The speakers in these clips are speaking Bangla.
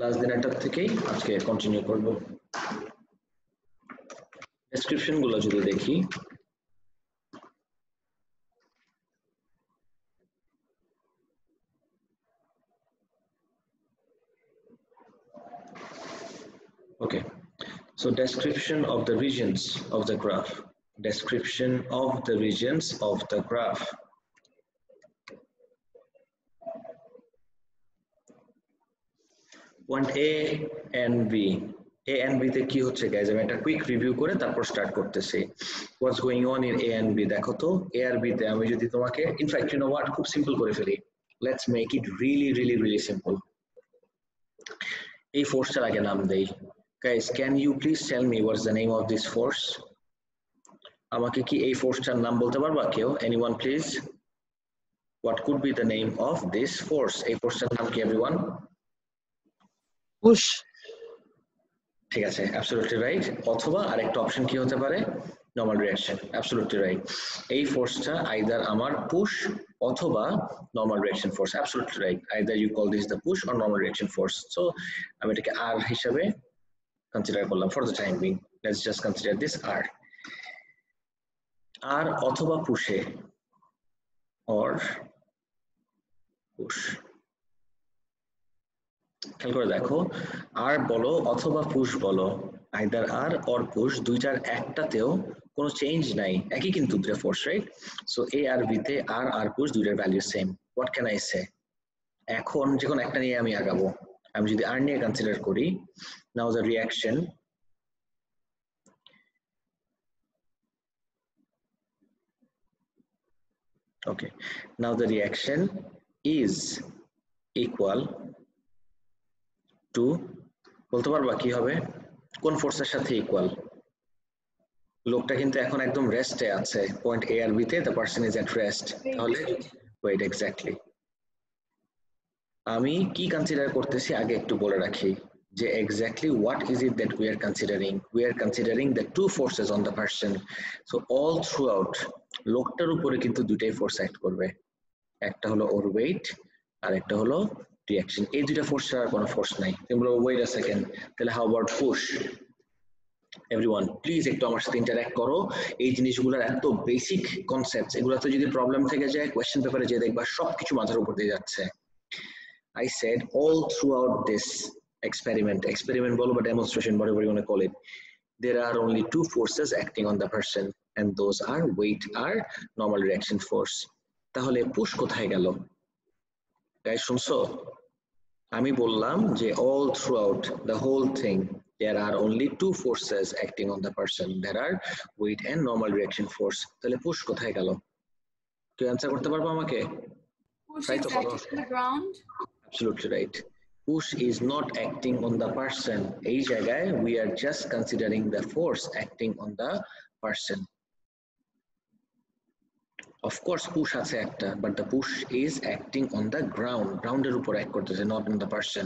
লাস্ট দিনটার থেকেই আজকে কন্টিনিউ করব ডেসক্রিপশন গুলো যদি দেখি Okay, so description of the regions of the graph. Description of the regions of the graph. Point A and B. A and B তে কি হচ্ছে গাইজ আমি একটা কুইক রিভিউ করে তারপর স্টার্ট করতেছি। What's going on in A and B দেখো তো এ আর বি তে আমি যদি তোমাকে in fact you know what খুব সিম্পল করে ফেলি। Let's make it really really really simple এই ফোর্সটার আগে নাম দেই। Guys, can you please tell me what's the name of this force? আমাকে কি এই ফোর্সটার নাম বলতে পারবা কেউ? Anyone please what could be the name of this force এই ফোর্সটার নাম কি এভরিওয়ান পুশ। ঠিক আছে অ্যাবসলিউটলি রাইট অথবা আরেকটা অপশন কি হতে পারে? নর্মাল রিঅ্যাকশন অ্যাবসলিউটলি রাইট এই ফোর্সটা আইদার আমার পুশ অথবা normal reaction force absolutely right either you call this the push or normal reaction force so আমি এটাকে আর হিসাবে কনসিডার করলাম for the time being let's just consider this R R অথবা পুষে অর পুশ খেয়াল করে দেখো, আর বলো অথবা পুশ বলো আইদার আর অর পুশ দুইটার একটাতেও কোনো চেঞ্জ নাই। একই কিন্তু দুটো ফোর্স রাইট সো এ আর বি তে আর আর পুশ দুইটার value same what can I say এখন যে কোনো একটা নিয়ে আমি আগাবো, আমি যদি আর নিয়ে কনসিডার করি now the reaction okay, now the reaction is equal to বলতে পারবা কি হবে? কোন ফোর্সের সাথে ইকুয়াল লোকটা কিন্তু এখন একদম রেস্টে আছে পয়েন্ট এ আর বি তে the person is at rest তাহলে ওয়েট এক্স্যাক্টলি আমি কি কনসিডার করতেছি, আগে একটু বলে রাখি, যে what is it that we are considering we are considering the two forces on the person so all throughout লোকটার উপরে কিন্তু দুটাই ফোর্স অ্যাক্ট করবে। একটা হলো ওর ওয়েট আর একটা হলো রিয়াকশন এই দুইটা ফোর্স ছাড়া কোনো ফোর্স নাই তুমি বলো ওয়েট আ সেকেন্ড তাহলে how about push everyone please একটু আমার সাথে ইন্টারঅ্যাক্ট করো এই জিনিসগুলোর এত বেসিক কনসেপ্ট এগুলোতে যদি প্রবলেম থেকে যায় কোয়েশ্চেন পেপারে যে দেখবা সবকিছু মাথার উপর দিয়ে যাচ্ছে I said all throughout this experiment, experiment bolo বা demonstration, whatever you want to call it, there are only two forces acting on the person and those are weight আর normal reaction. তাহলে পুশ কোথায় গেল? Guys শুনছো? আমি বললাম যে all throughout the whole thing there are only two forces acting on the person there are weight and normal reaction force তাহলে পুশ কোথায় গেল তুই অ্যান্সার করতে পারব আমাকে Absolutely right. Push is not acting on the person. We are just considering the force acting on the person. Of course push আছে একটা but the push is acting on the ground গ্রাউন্ডের উপর অ্যাক্ট করতেছে not on the person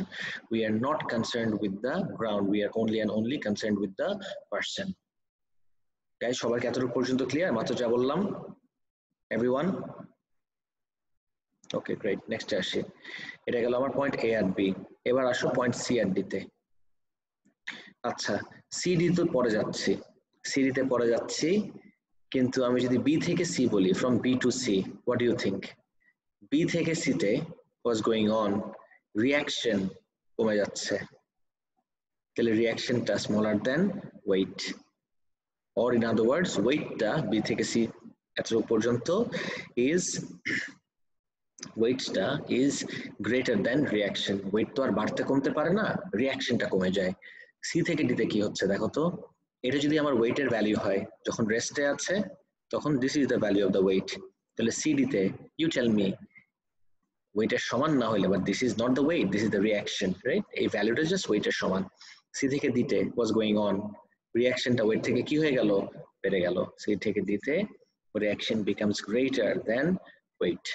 we are not concern with the ground we are only and only concern with the person তাই সবার কেতটুকু পর্যন্ত ক্লিয়ার মাত্র যা বললাম? এভরিওয়ান ওকে গ্রেট নেক্সট আসি। এটা গেল আমার পয়েন্ট এ আর বি এবার আসো পয়েন্ট সি আর ডিতে আচ্ছা সি ডি তো পরে যাচ্ছি। সি ডিতে পরে যাচ্ছি। কিন্তু আমি যদি বি থেকে সি বলি from B to C what you think B থেকে সিতে ওয়াজ গোয়িং অন রিয়াকশন কমে যাচ্ছে। তাহলে রিয়াকশনটা smaller than weight or in other words ওয়েটটা বি থেকে সি এত পর্যন্ত ইজ ওয়েটটা is greater than reaction weight তো আর বাড়তে কমতে পারে না রিয়াকশনটা কমে যায়। সি থেকে ডিতে কি হচ্ছে? দেখো তো। এটা যদি আমার ওয়েটের ভ্যালু হয়, যখন রেস্টে আছে, তখন this is the value of the weight তাহলে সি ডিতে ইউ টেল মি ওয়েটের সমান না হলে but this is not the weight this is the reaction right এই ভ্যালুটা জাস্ট ওয়েটের সমান। সি থেকে দিতে ওয়াজ গোয়িং অন রিয়াকশনটা ওয়েট থেকে কি হয়ে গেল? বেড়ে গেল। সি থেকে দিতে reaction becomes greater than weight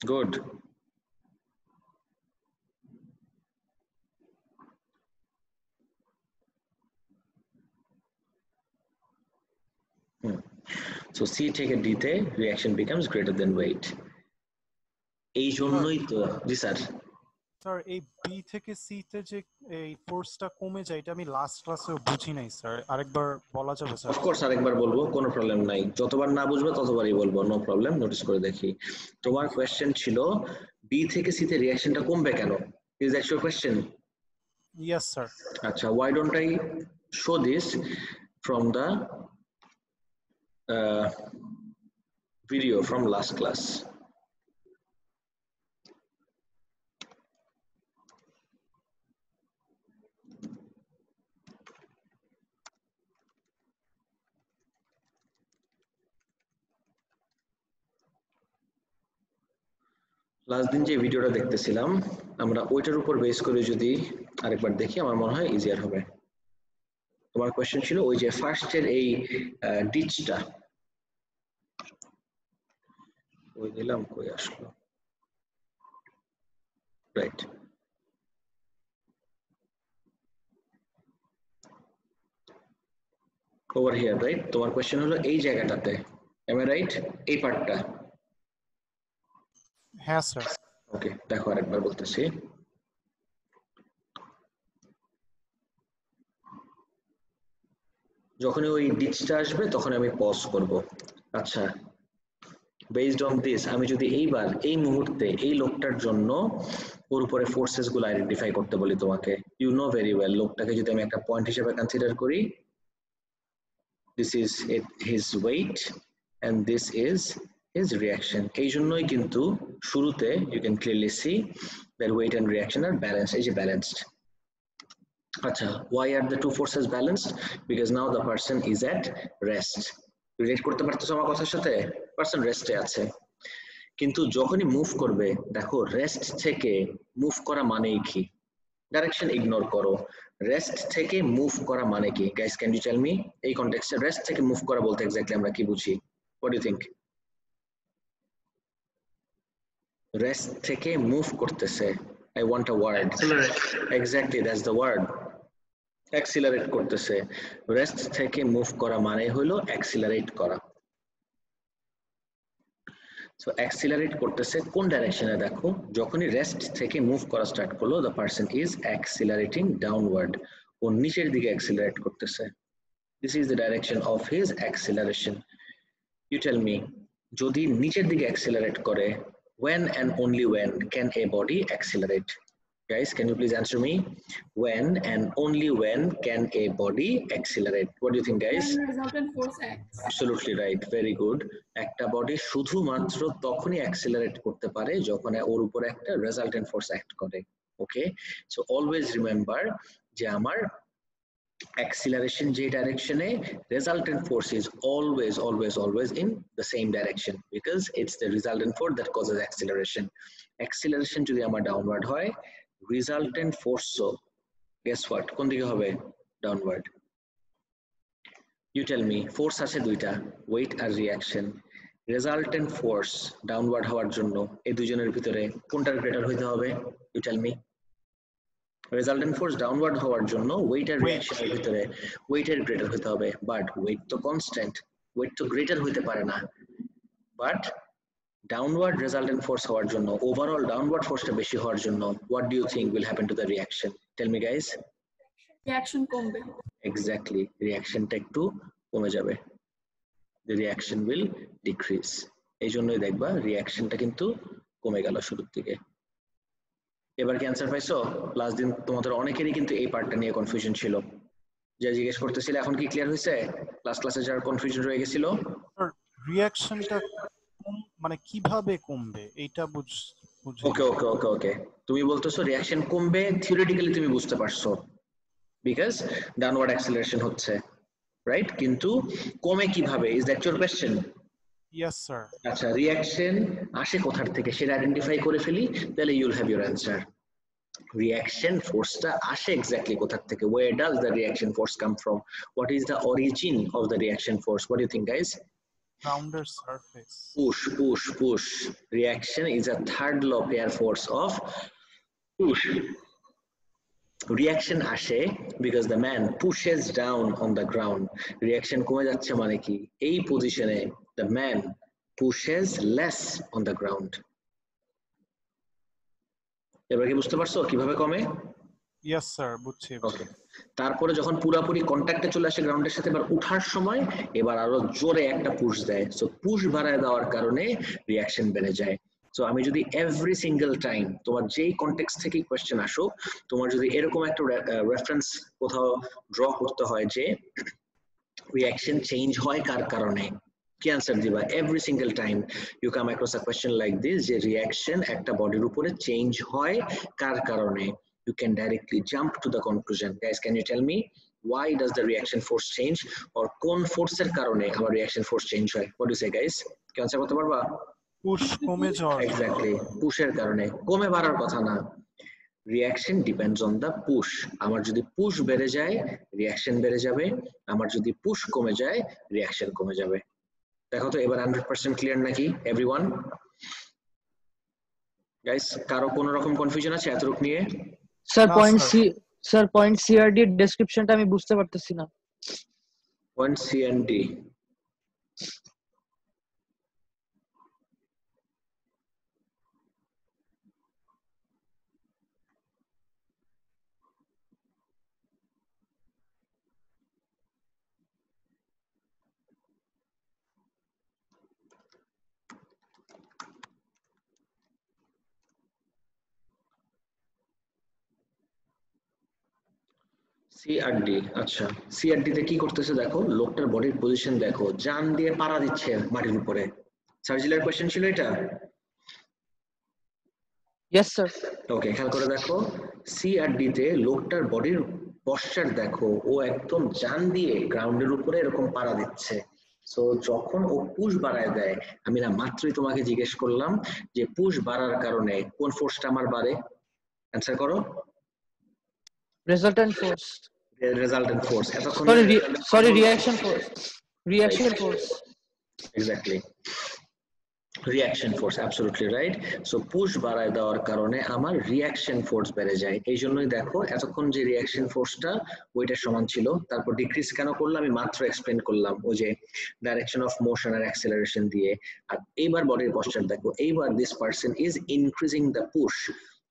Good. So C a D তে reaction becomes greater than weight. এই জন্যই তো জি স্যার। স্যার এই বি থেকে সি তে যে এই ফোর্সটা কমে যায় এটা আমি লাস্ট ক্লাসেও বুঝি নাই স্যার। আরেকবার বলা যাবে স্যার? অফকোর্স আরেকবার বলব কোনো প্রবলেম নাই। যতবার না বুঝবে ততবারই বলব নো প্রবলেম নোটিস করে দেখি। তোমার কোয়েশ্চেন ছিল বি থেকে সি তে রিঅ্যাকশনটা কমবে কেন? Is that your question yes sir আচ্ছা why don't I show this from the uh, video from last class. Last দিন যে ভিডিওটা দেখতেছিলাম আমরা ওইটার উপর বেস করে যদি আরেকবার দেখি আমার মনে হয় ইজিয়ার হবে। তোমার কোয়েশ্চেন ছিল ওই যে ফার্স্টের এই ডিচটা ওই দিলাম কই আসলো? রাইট ওভার হিয়ার রাইট তোমার কোয়েশ্চেন হলো এই জায়গাটাতে। এম আই রাইট এই পার্টটা হ্যাঁ স্যার ওকে দেখো আরেকবার বলতেছি। যখনই ওই ডিচটা আসবে তখন আমি পজ করব। আচ্ছা বেসড অন দিস আমি যদি এইবার, এই মুহূর্তে, এই লোকটার জন্য ওর উপরে ফোর্সেসগুলো আইডেন্টিফাই করতে বলি তোমাকে। ইউ নো ভেরি ওয়েল লোকটাকে যদি আমি একটা পয়েন্ট হিসেবে কনসিডার করি this is his weight and this is his reaction এই জন্যই কিন্তু শুরুতে you can clearly see that weight and reaction R balance এই যে ব্যালেন্সড আচ্ছা why are the two forces balanced? Because now the person is at rest. Relate করতে পারতেছো আমার কথার সাথে? পার্সন রেস্টে আছে। কিন্তু যখনই মুভ করবে দেখো রেস্ট থেকে মুভ করা মানেই কি? ডাইরেকশন ইগনোর করো। রেস্ট থেকে মুভ করা মানে কি? Guys can you tell me এই কনটেক্সটে রেস্ট থেকে মুভ করা বলতে এক্স্যাক্টলি আমরা কি বুঝি? হোয়াট ইউ থিংক রেস্ট থেকে মুভ করতেছে। I want a word exactly that's the word accelerate করতেছে। রেস্ট থেকে মুভ করা মানে হলো অ্যাক্সিলারেট করা। সো অ্যাক্সিলারেট করতেছে কোন ডাইরেকশনে দেখো? যখনই রেস্ট থেকে মুভ করা স্টার্ট করল the person is accelerating downward ও নিচের দিকে অ্যাক্সিলারেট করতেছে। This is the direction of his acceleration you tell me যদি নিচের দিকে অ্যাক্সিলারেট করে, when and only when can a body accelerate? Guys can you please answer me when and only when can a body accelerate what do you think guys resultant force absolutely right very good একটা বডি শুধুমাত্র তখনই অ্যাক্সিলারেট করতে পারে যখন ওর উপর একটা রেজাল্টেন্ট ফোর্স অ্যাক্ট করে ওকে সো অলওয়েজ রিমেম্বার যে আমার acceleration j direction a resultant force is always always always in the same direction because it's the resultant force that causes acceleration acceleration যদি আমার downward হয় resultant force so guess what? কোন দিকে হবে? Downward you tell me force আছে দুইটা ওয়েট আর reaction. Resultant ফোর্স ডাউনওয়ার্ড হওয়ার জন্য এই দুজনের ভিতরে কোনটার গ্রেটার হইতে হবে? You tell me resultant force downward হওয়ার জন্য ওয়েট আর রিঅ্যাকশনের ভিতরে ওয়েটের গ্রেটার হতে হবে। বাট ওয়েট তো কনস্ট্যান্ট ওয়েট তো গ্রেটার হইতে পারে না। বাট ডাউনওয়ার্ড রেজাল্টেন্ট ফোর্স হওয়ার জন্য ওভারঅল ডাউনওয়ার্ড ফোর্সটা বেশি হওয়ার জন্য what do you think will happen to the reaction tell me guys Reaction কমবে। এক্স্যাক্টলি রিঅ্যাকশনটা একটু কমে যাবে। দ্য রিঅ্যাকশন উইল ডিক্রিজ এই জন্যই দেখবা রিঅ্যাকশনটা কিন্তু কমে গেল শুরুর দিকে। এবার কি অ্যান্সার পাইছো? লাস্ট দিন তোমাদের অনেকেরই কিন্তু এই পার্টটা নিয়ে কনফিউশন ছিল। যা জিজ্ঞেস করতেছিল এখন কি ক্লিয়ার হয়েছে লাস্ট ক্লাসে যার কনফিউশন রয়ে গেছিল? রিয়াকশনটা মানে কীভাবে কমবে? এইটা বুঝ ওকে ওকে ওকে ওকে তুমি বলতেছো রিঅ্যাকশন কমবে থিওরিটিক্যালি তুমি বুঝতে পারছ। বিকজ ডাউনওয়ার্ড অ্যাক্সিলারেশন হচ্ছে রাইট কিন্তু কমে কীভাবে? Is that your question yes sir আচ্ছা রিয়াকশন আসে কোথার থেকে? সেটা আইডেন্টিফাই করে ফেলি তাহলে you'll have your answer reaction ফোর্সটা আসে এক্স্যাক্টলি কোথার থেকে? Where does the reaction force come from what is the origin of the reaction force what you think guys rounder surface push push push reaction is a third law pair force of push reaction আসে because the man pushes down on the ground reaction কমে যাচ্ছে মানে কি এই পজিশনে the man pushes less on the ground এবার কি বুঝতে পারছ কীভাবে কমে ইয়েস স্যার বুঝছি ওকে তারপরে যখন পুরাপুরি কন্ট্যাক্টে চলে আসে গ্রাউন্ডের সাথে, এবার উঠার সময় এবার আরও জোরে একটা পুশ দেয়। সো পুশ বাড়ায় দেওয়ার কারণে রিয়াকশন বেড়ে যায়। সো আমি যদি এভরি সিঙ্গেল টাইম তোমার যেই কন্টেক্সট থেকে কোয়েশ্চেন আসুক, তোমার যদি এরকম একটা রেফারেন্স কোথাও ড্র করতে হয় যে রিয়াকশন চেঞ্জ হয় কার কারণে, কি আনসার দিবা? Every single time you come across a question like this যে রিয়াকশন একটা বডির উপরে চেঞ্জ হয় কার কারণে? You can directly jump to the conclusion. Guys can you tell me why does the reaction force change or কোন ফোর্সের কারণে আমার reaction force change হয়? What do you say guys? কি আনসার করতে পারবা? পুশ কমে যাওয়ার এক্স্যাক্টলি পুশের কারণে। কমে বাড়ার কথা না। Reaction depends on the push আমার যদি পুশ বেড়ে যায় রিয়াকশন বেড়ে যাবে। আমার যদি পুশ কমে যায় রিয়াকশন কমে যাবে। দেখো তো এবার হান্ড্রেড পার্সেন্ট ক্লিয়ার নাকি এভরিওয়ান গাইস কারও কোনো রকম কনফিউশন আছে এতটুক নিয়ে? স্যার না, point sir. C sir point CRD এর ডেসক্রিপশনটা আমি বুঝতে পারতেছি না One C সিআরডি আচ্ছা। সিআরডি তে কি করতেছে দেখো লোকটার বডির পজিশন দেখো জান দিয়ে পাড়া দিচ্ছে মাটির উপরে। সার্জিলার কোয়েশ্চেন ছিল এটা? ইয়েস স্যার ওকে খেয়াল করে দেখো সিআরডি তে লোকটার বডির পশ্চার দেখো ও একদম জান দিয়ে গ্রাউন্ডের উপরে এরকম পাড়া দিচ্ছে। সো যখন ও পুশ বাড়ায় দেয় আমি না মাত্রই তোমাকে জিজ্ঞেস করলাম যে পুশ বাড়ার কারণে কোন ফোর্সটা আমার বাড়ে? অ্যান্সার করো। রেজাল্টেন্ট ফোর্স রেজাল্টেন্ট ফোর্স এতক্ষণ sorry sorry reaction force reaction force exactly. reaction force absolutely right. So push বাড়ায় দেওয়ার কারণে আমার reaction force বেড়ে যায়। এই জন্যই দেখো এতক্ষণ যে reaction forceটা ওইটার সমান ছিল। তারপর ডিক্রিজ কেন করলাম? আমি মাত্র এক্সপ্লেন করলাম ওই যে ডাইরেকশন অফ মোশন আর অ্যাক্সেলারেশন দিয়ে। আর এইবার বডির পশ্চাৎ দেখো এইবার this person is increasing the push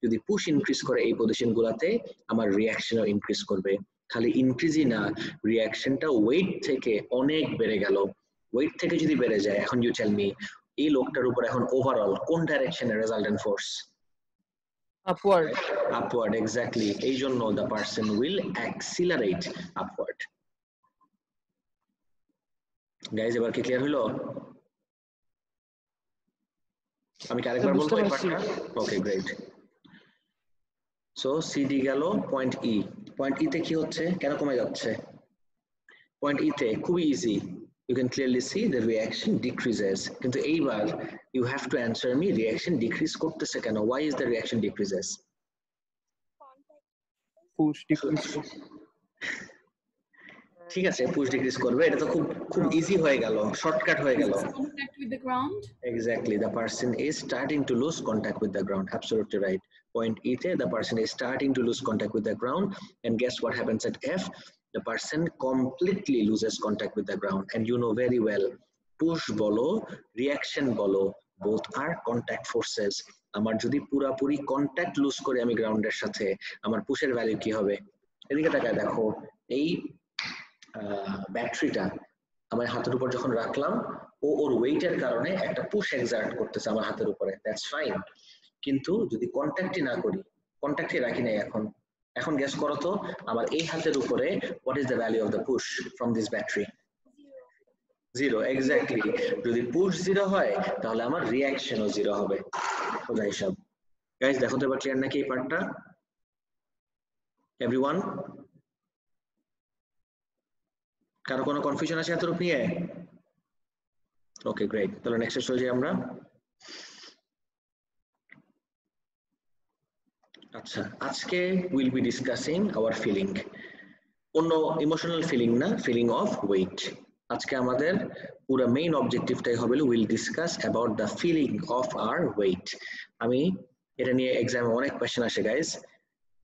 যদি পুশ ইনক্রিজ করে এই পজিশন গুলাতে আমার রিয়াকশনও ইনক্রিজ করবে। খালি ইনক্রিজই না। রিয়াকশনটা ওয়েট থেকে অনেক বেড়ে গেল। ওয়েট থেকে যদি বেড়ে যায় এখন ইউ টেল মি এই লোকটার উপর এখন ওভারঅল কোন ডাইরেকশনে resultant force upward upward exactly এই জন্য the person will accelerate upward guys এবার কি ক্লিয়ার হলো আমি কি আরেকবার বুঝতে বলব এই পারছি। পার্টটা ওকে গ্রেট সো সিডি গেল পয়েন্ট ই পয়েন্ট ই তে কি হচ্ছে কেন কমে যাচ্ছে পয়েন্ট ই তে খুবই easy you can clearly see the reaction decreases কিন্তু এইবার you have to answer me reaction decrease করতেছে কেন why is the reaction decreases push decrease ঠিক আছে পুশ ডিক্রিজ করবে এটা তো খুব খুব ইজি হয়ে গেল শর্টকাট হয়ে গেল Contact with the ground. exactly the person is starting to lose contact with point e তে the person is starting to lose contact with the ground and guess what happens at f the person completely loses contact with the ground and you know very well push বলো reaction বলো both are contact forces আমার যদি পুরাপুরি কন্ট্যাক্ট লুজ করে আমি গ্রাউন্ডের সাথে আমার পুশের ভ্যালু কি হবে এদিকে তাকায় দেখো এই ব্যাটারিটা আমার হাতের উপর যখন রাখলাম ও ওর ওয়েটের কারণে একটা পুশ এক্সার্ট করতেছে আমার হাতের উপরে দ্যাটস ফাইন কিন্তু যদি কন্ট্যাক্টই না করি কন্ট্যাক্টই রাখি নাই এখন। এখন গ্যাস করো তো, আমার এই হাতের উপরে what is the value of the push from this battery zero exactly যদি পুশ জিরো হয়, তাহলে আমার রিয়াকশনও জিরো হবে। সোজা হিসাব। গাইজ দেখো তো এবার ক্লিয়ার নাকি এই পার্টটা এভরিওয়ান কারও কোনো কনফিউশন আছে এতটুকু নিয়ে? ওকে গ্রেট তাহলে নেক্সট চলে যাই আমরা। আচ্ছা আজকে will be discussing our feeling অন্য ইমোশনাল ফিলিং না ফিলিং অফ ওয়েট আজকে আমাদের পুরো মেইন অবজেক্টিভটাই হবে will discuss about the feeling of R weight আমি এটা নিয়ে এক্সামে অনেক কোয়েশ্চেন আসে গাইজ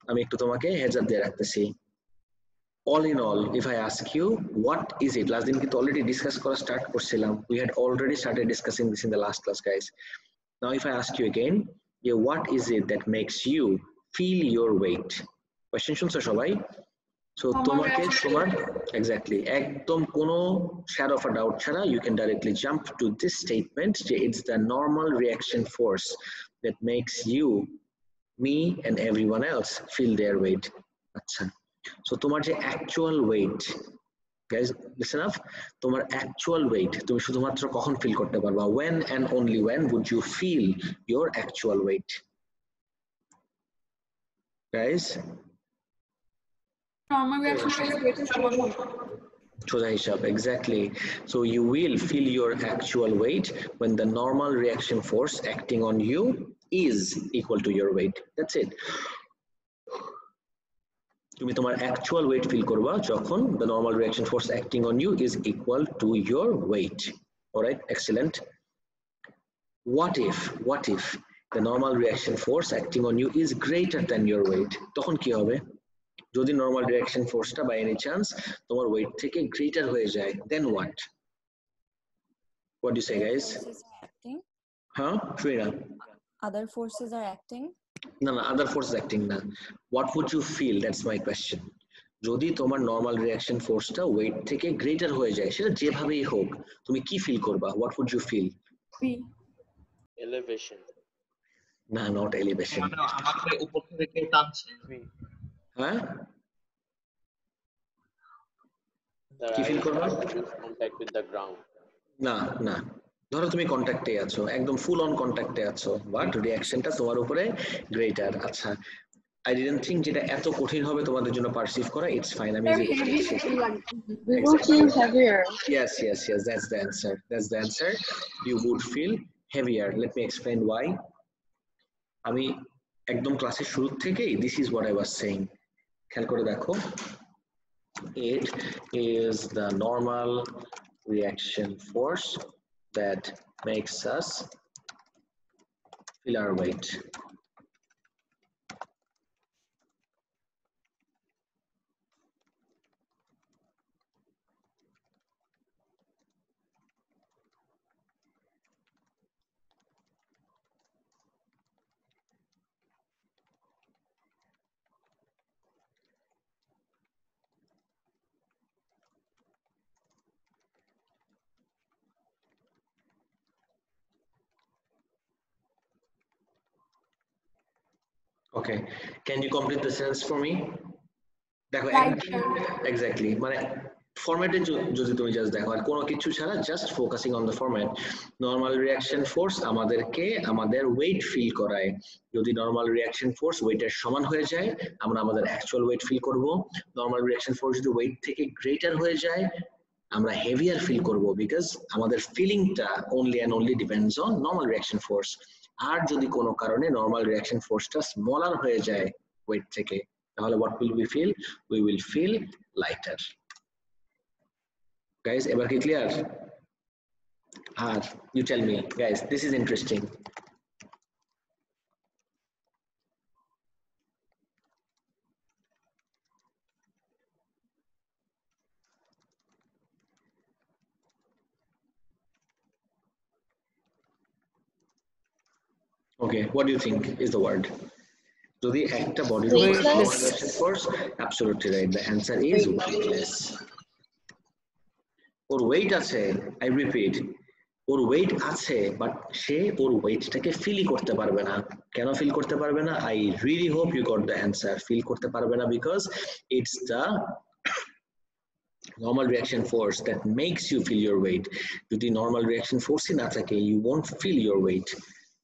আমি একটু তোমাকে হেজ দিয়ে রাখতেছি all in all if i ask you what is it last দিন কিন্তু already discuss করা start করছিলাম we had already started discussing this in the last class guys now if i ask you again যে what is it that makes you feel your weight. Question শুনছো সবাই? সো আমার তোমাকে reaction- তোমার এক্স্যাক্টলি একদম কোনো শ্যাডো অফ আ ডাউট ছাড়া you can directly jump to this statement যে it's the normal reaction force that makes you me and everyone else feel their weight আচ্ছা সো তোমার যে actual weight guys listen up তোমার actual ওয়েট তুমি শুধুমাত্র কখন ফিল করতে পারবা? When and only when would you feel your actual weight? guys normal reaction force weight এর সমান হবে সোজা হিসাব exactly so you will feel your actual weight when the normal reaction force acting on you is equal to your weight that's it তুমি তোমার অ্যাকচুয়াল ওয়েট ফিল করবা যখন the normal reaction force acting on you is equal to your weight alright excellent what if what if The normal reaction force acting on you is greater than your weight. তখন কি হবে? যদি নর্মাল রিঅ্যাকশন ফোর্সটা বাই এনি চান্স তোমার ওয়েট থেকে গ্রেটার হয়ে যায় what you say guys forces are acting? হ্যাঁ শ্রীরা other forces are acting? না না আদার ফোর্স অ্যাক্টিং না। What would you feel that's my question যদি তোমার নর্মাল রিঅ্যাকশন ফোর্সটা ওয়েট থেকে গ্রেটার হয়ে যায় সেটা যেভাবেই হোক তুমি কি ফিল করবা? What would you feel B elevation. না নট এলিভেশন আমাকে উপর থেকে কেউ টানছে। হ্যাঁ? কি ফিল করবে? কন্টাক্ট উইথ দা গ্রাউন্ড না না। ধরো তুমি কন্ট্যাক্টে আছো একদম ফুল অন কন্ট্যাক্টে আছো বাট রিয়াকশনটা তোমার উপরে গ্রেটার আচ্ছা আই ডিডন্ট থিংক যেটা এত কঠিন হবে তোমাদের জন্য পারসিভ করা ইটস ফাইন আমি যে yes yes yes that's the answer that's you would feel heavier let me explain why আমি একদম ক্লাসের শুরু থেকেই this is what I was saying. খেয়াল করে দেখো it is the normal reaction force that makes us fill our weight. Okay. Can you complete the sentence for me? দেখো এক্স্যাক্টলি মানে ফরম্যাটে যদি তুমি জাস্ট দেখো আর কোনো কিছু ছাড়া just focusing on the format normal reaction force আমাদেরকে আমাদের ওয়েট ফিল করায়। যদি নর্মাল রিয়াকশন ফোর্স ওয়েটের সমান হয়ে যায় আমরা আমাদের অ্যাকচুয়াল ওয়েট ফিল করব। নর্মাল রিয়াকশন ফোর্স যদি ওয়েট থেকে গ্রেটার হয়ে যায় আমরা হেভিয়ার ফিল করব বিকজ আমাদের ফিলিংটা only and only depends on normal reaction force আর যদি কোনো কারণে নর্মাল রিয়াকশন ফোর্সটা স্মলার হয়ে যায় ওয়েট থেকে, তাহলে what will we feel we will feel lighter guys কি ক্লিয়ার আর, you tell me, guys, this is interesting. okay what do you think is the word যদি একটা বডির উপরে Weightless. reaction force absolutely right the answer is weightless or wait আছে আই রিপিট ওর ওয়েট আছে বাট সে ওর ওয়েটটাকে ফিলই করতে পারবে না কেন ফিল করতে পারবে না I really hope you got the answer feel করতে পারবে না because it's the normal reaction force that makes you feel your weight যদি normal reaction force না থাকে you won't feel your weight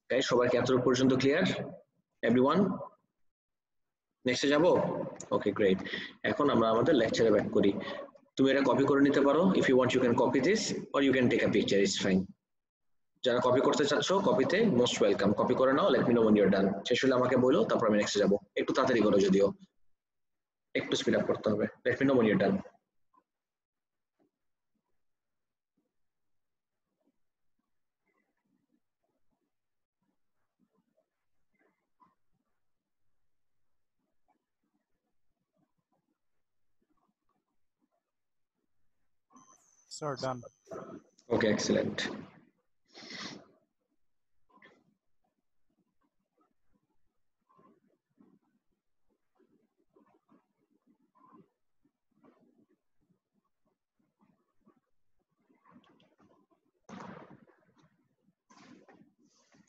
তাই সবার পর্যন্ত ক্লিয়ার এভরিওয়ান নেক্সটে যাব? ওকে গ্রেট এখন আমরা আমাদের লেকচারে ব্যাক করি। তুমি এটা কপি করে নিতে পারো। If you want you can copy this or you can take a picture fine যারা কপি করতে চাচ্ছ কপিতে মোস্ট ওয়েলকাম কপি করে নাও let me know when you're done. শেষ হলে আমাকে বলো, তারপর আমি নেক্সটে যাব। একটু তাড়াতাড়ি করো যদিও। একটু স্পিড আপ করতে হবে। Let me know when you're done. Sir, done. Okay, excellent.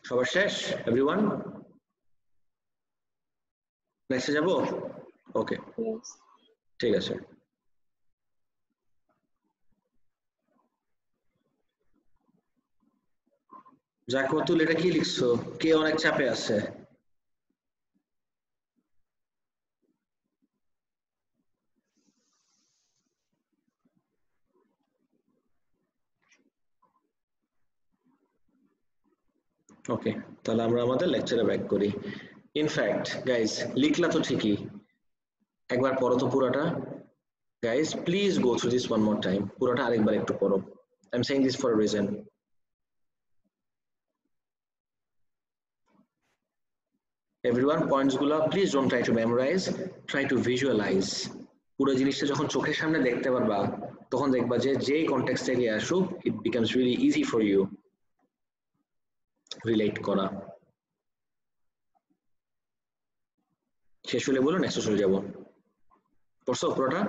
Shavashesh, everyone? Nice to Okay. Yes. Take a sir. যাক অতুল এটা কি লিখছো? কে অনেক চাপে আছে? ওকে তাহলে আমরা আমাদের লেকচারে ব্যাক করি। ইনফ্যাক্ট গাইজ লিখলা তো ঠিকই। একবার পড়ো তো পুরোটা। Guys please go through this one more time পুরোটা আরেকবার একটু পড়ো। I am saying this for reason everyone, points গুলা, please don't try to memorize, try to visualize. পুরো জিনিসটা যখন চোখের সামনে দেখতে পারবা, তখন দেখবা যে যেই কনটেক্সট থেকে আসুক, it becomes really easy for you. Relate করা। শেষ হলে বলো নেক্সট চলে যাব। পড়ছো পুরোটা?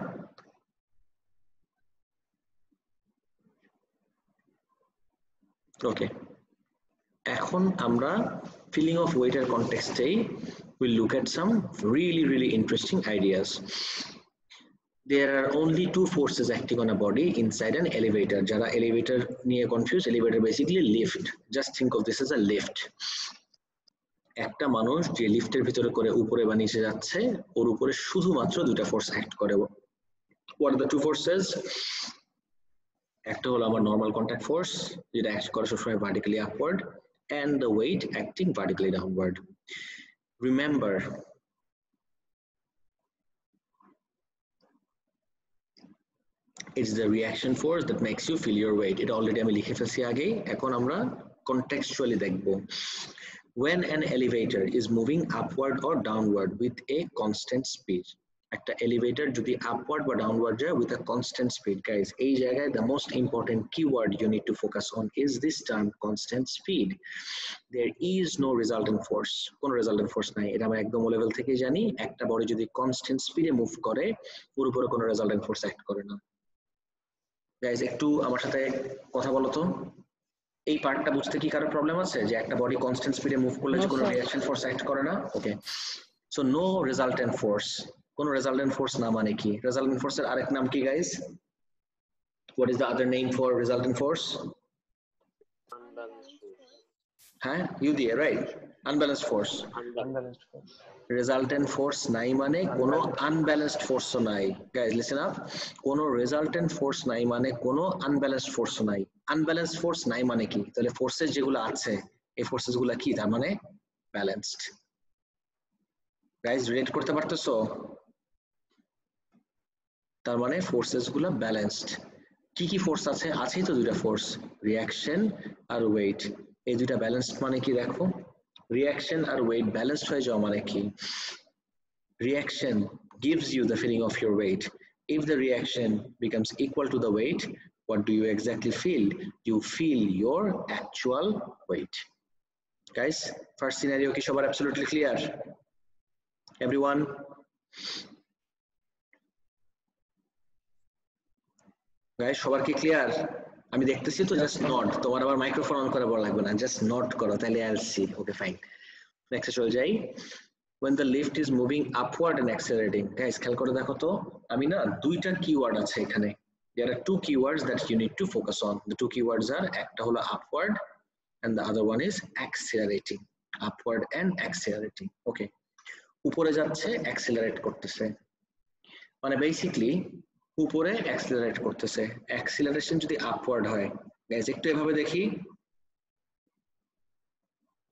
ওকে এখন আমরা ফিলিং অফ ওয়েটের কনটেক্সটেই will look at some really really interesting ideas there are only two forces acting on a body, inside an elevator. যারা elevator নিয়ে কনফিউজ elevator basically lift. Just think of this as a lift. একটা মানুষ যে লিফটের ভিতরে করে উপরে বা নিচে যাচ্ছে ওর উপরে শুধুমাত্র দুটা ফোর্স অ্যাক্ট করে what the two forces? একটা হলো আমার নর্মাল কন্ট্যাক্ট ফোর্স যেটা অ্যাক্ট করে সবসময় vertically upward and the weight acting vertically downward remember it's the reaction force that makes you feel your weight এটা অলরেডি আমি লিখে ফেলছি আগেই এখন আমরা contextually দেখব when an elevator is moving upward or downward with a constant speed একটা এলিভেটর যদি আপওয়ার্ড বা ডাউনওয়ার্ড যায় with a constant speed guys এই জায়গায় the most important keyword you need to focus on is this term constant speed there is no resultant force কোন রেজাল্টেন্ট ফোর্স নাই। এটা আমরা একদম লেভেল থেকে জানি। একটা বড় যদি কনস্ট্যান্ট স্পিডে মুভ করে পুরো পুরো কোনো রেজাল্টেন্ট ফোর্স অ্যাক্ট করে না। গাইজ একটু আমার সাথে কথা বলো তো। এই পার্টটা বুঝতে কি কারোর প্রবলেম আছে? যে একটা বডি কনস্ট্যান্ট স্পিডে মুভ করলে কোনো রিয়াকশন ফোর্স অ্যাক্ট করে না? Okay so no resultant force কোনো রেজাল্টেন্ট ফোর্স না মানে কি? রেজাল্টেন্ট ফোর্সের আরেক নাম কি guys what is the other name for resultant force হ্যাঁ ইউ দিয়ে right unbalanced force. Resultant force নাই মানে কোনো আনব্যালেন্সড ফোর্সও নাই। গাইজ লিসেন আপ কোনো রেজাল্টেন্ট ফোর্স নাই মানে কোনো আনব্যালেন্সড ফোর্সও নাই। আনব্যালেন্সড ফোর্স নাই মানে কি? তাহলে ফোর্সেস যেগুলো আছে এই ফোর্সেসগুলো কি? তার মানে ব্যালেন্সড গাইজ রিলেট করতে পারতেছো? তার মানে ফোর্সেসগুলো ব্যালেন্সড কি কি ফোর্স আছে আছেই তো দুইটা ফোর্স রিয়াকশন আর ওয়েট এই দুইটা ব্যালেন্সড মানে কি দেখো reaction or weight balanced হয়ে যাওয়া মানে কি reaction gives you the feeling of your weight if the reaction becomes equal to the weight what do you exactly feel you feel your actual weight guys first scenario কি সবার absolutely clear everyone guys সবার কি ক্লিয়ার আমি দেখতেছি তো জাস্ট নট তোমার আবার মাইক্রোফোন অন করা বলা লাগবে না জাস্ট নট করো তাহলে আইল সি ওকে ফাইন নেক্সট চলে যাই when the lift is moving upward and accelerating guys খেয়াল করে দেখো তো আমি না দুইটা কিওয়ার্ড আছে এখানে there are two keywords that you need to focus on the two keywords are একটা হলো upward and the other one is accelerating upward and accelerating okay উপরে যাচ্ছে accelerate করতেছে মানে বেসিকলি উপরে অ্যাক্সিলারেট করতেছে। অ্যাক্সিলারেশন যদি আপওয়ার্ড হয় গাইজ একটু এভাবে দেখি।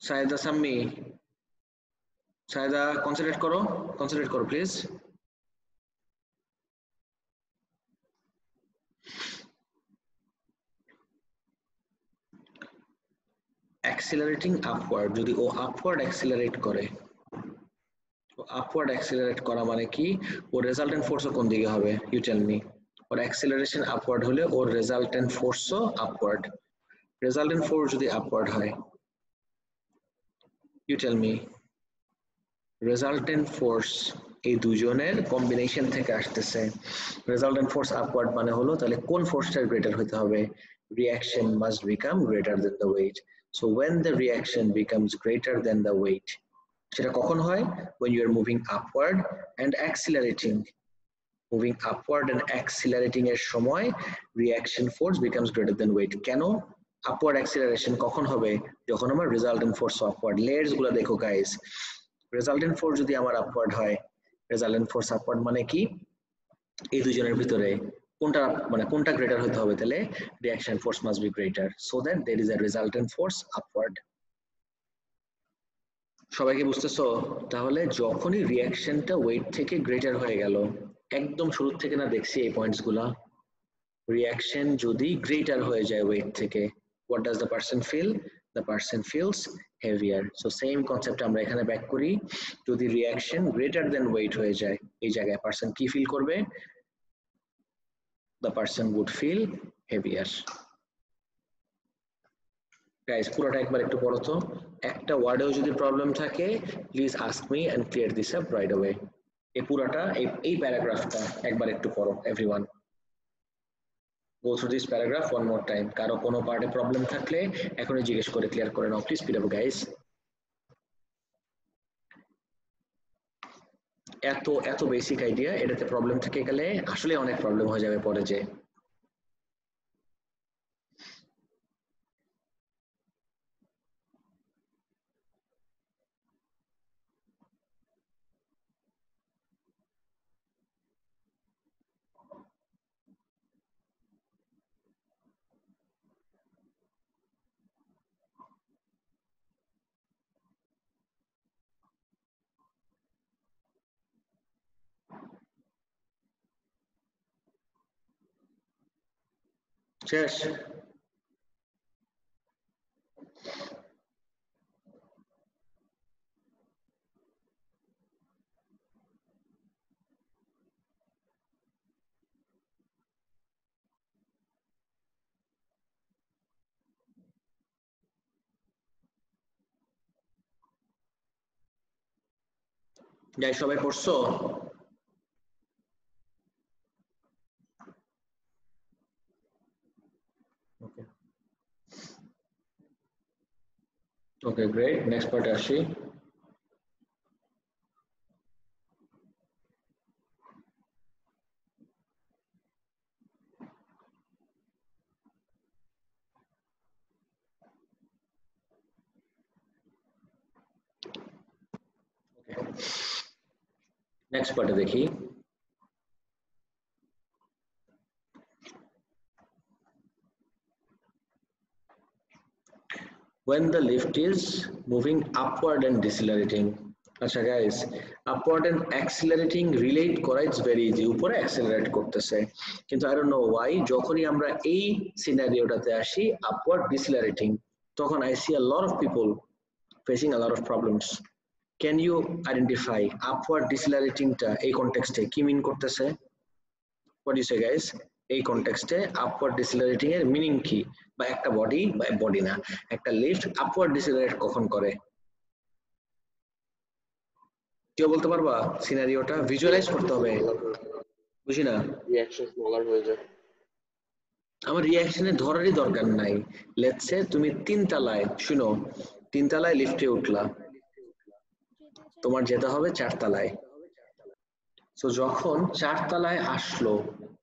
সায়দা সাম্মি, সায়দা কনসেন্ট্রেট করো কনসেন্ট্রেট করো প্লিজ অ্যাক্সিলারেটিং আপওয়ার্ড যদি ও আপওয়ার্ড অ্যাক্সিলারেট করে আপওয়ার্ড অ্যাক্সিলারেট করা মানে কি? ওর রেজাল্টেন্ট ফোর্সও কোন দিকে হবে? ইউ টেল মি ওর অ্যাক্সিলারেশন আপওয়ার্ড হলে ওর রেজাল্টেন্ট ফোর্সও আপওয়ার্ড রেজাল্টেন্ট ফোর্স যদি আপওয়ার্ড হয় you tell me resultant force এই দুজনের কম্বিনেশন থেকে আসতেছে। রেজাল্টেন্ট ফোর্স আপওয়ার্ড মানে হলো তাহলে কোন ফোর্সটার গ্রেটার হতে হবে? Reaction must become greater than the weight So when the reaction becomes greater than the weight, সেটা কখন হয় when you are moving upward and accelerating moving upward and accelerating এর সময় reaction force becomes greater than weight কেন upward acceleration কখন হবে যখন আমার resultant force upward layers গুলো দেখো guys resultant force যদি আমার upward হয় resultant force upward মানে কি এই দুজনের ভিতরে কোনটা মানে কোনটা গ্রেটার হতে হবে তাহলে reaction force must be greater so that there is a resultant force upward সবাইকে বুঝতেছো? তাহলে যখনই রিয়াকশনটা ওয়েট থেকে গ্রেটার হয়ে গেল, একদম শুরু থেকে না দেখছি এই পয়েন্টসগুলা রিয়াকশন যদি গ্রেটার হয়ে যায় ওয়েট থেকে, what does the person feel the person feels heavier so same concept আমরা এখানে ব্যাক করি। যদি রিয়াকশন গ্রেটার দেন ওয়েট হয়ে যায়, এই জায়গায় পার্সন কি ফিল করবে? The person would feel heavier. Guys পুরোটা একবার একটু পড়ো তো। একটা ওয়ার্ডেও যদি প্রবলেম থাকে please ask me and clear this up right away এই পুরোটা, এই প্যারাগ্রাফটা একবার একটু পড়ো everyone go through this paragraph one more time কারও কোনো পার্টে প্রবলেম থাকলে এখনই জিজ্ঞেস করে ক্লিয়ার করে নাও। প্লিজ স্পিড আপ গাইস এত এত বেসিক আইডিয়া এটাতে প্রবলেম থেকে গেলে আসলে অনেক প্রবলেম হয়ে যাবে পরে যে। শেষ যাই সবাই পড়ছো Okay, great. Next part, Ashi. Next part, Dekhi. When the lift is moving upward and decelerating আচ্ছা গাইস upward and accelerating relate করা ইটস ভেরি ইজি উপরে অ্যাক্সেলারেট করতেছে। কিন্তু আই ডোন্ট নো ওয়াই যখনই আমরা এই সিনারিওটাতে আসি, upward decelerating, তখন I see a lot of people facing a lot of problems can you identify upward ডিসিলারেটিংটা এই কনটেক্সটে কি মিন করতেছে? হোয়াট ইউ সে গাইস এই কনটেক্সটে আপওয়ার্ড ডিসিলারেটিং এর মিনিং কি? বা একটা বডি বা বডি না একটা লিফট আপওয়ার্ড ডিসিলারেট কখন করে? কেউ বলতে পারবা? সিনারিওটা ভিজুয়ালাইজ করতে হবে। বুঝি না? রিয়াকশন স্মলার হয়ে যায় আমার রিয়াকশনের ধরারই দরকার নাই। লেটসে তুমি তিন তলায় শুনো তিন তলায় লিফটে উঠলা। তোমার যেতে হবে চার তলায়। সো যখন চার তলায় আসলো